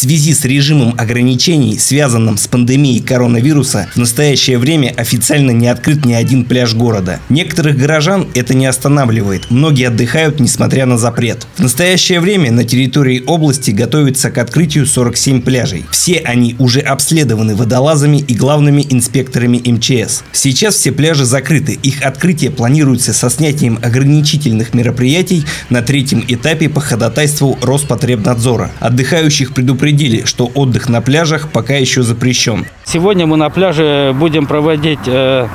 связи с режимом ограничений, связанным с пандемией коронавируса, в настоящее время официально не открыт ни один пляж города. Некоторых горожан это не останавливает. Многие отдыхают, несмотря на запрет. В настоящее время на территории области готовится к открытию 47 пляжей. Все они уже обследованы водолазами и главными инспекторами МЧС. Сейчас все пляжи закрыты. Их открытие планируется со снятием ограничительных мероприятий на третьем этапе по ходатайству Роспотребнадзора. Отдыхающих предупредили, что отдых на пляжах пока еще запрещен. Сегодня мы на пляже будем проводить э,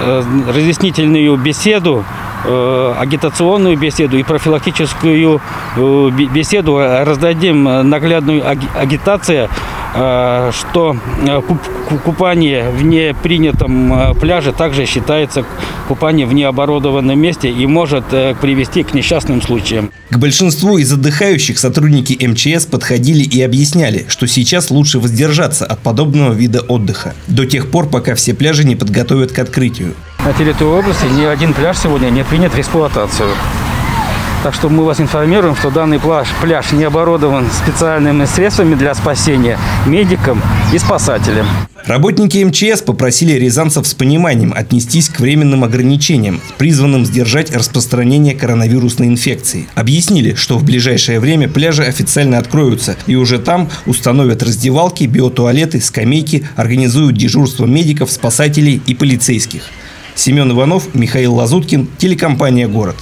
э, разъяснительную беседу, э, агитационную беседу и профилактическую э, бе- беседу. Раздадим наглядную аги- агитацию, что э, куп- ку- купание в непринятом э, пляже также считается купание в необорудованном месте и может э, привести к несчастным случаям. К большинству из отдыхающих сотрудники МЧС подходили и объясняли, что сейчас лучше воздержаться от подобного вида отдыха. До тех пор, пока все пляжи не подготовят к открытию. На территории области ни один пляж сегодня не принят в эксплуатацию. Так что мы вас информируем, что данный пляж, пляж не оборудован специальными средствами для спасения медикам и спасателям. Работники МЧС попросили рязанцев с пониманием отнестись к временным ограничениям, призванным сдержать распространение коронавирусной инфекции. Объяснили, что в ближайшее время пляжи официально откроются и уже там установят раздевалки, биотуалеты, скамейки, организуют дежурство медиков, спасателей и полицейских. Семен Иванов, Михаил Лазуткин, телекомпания «Город».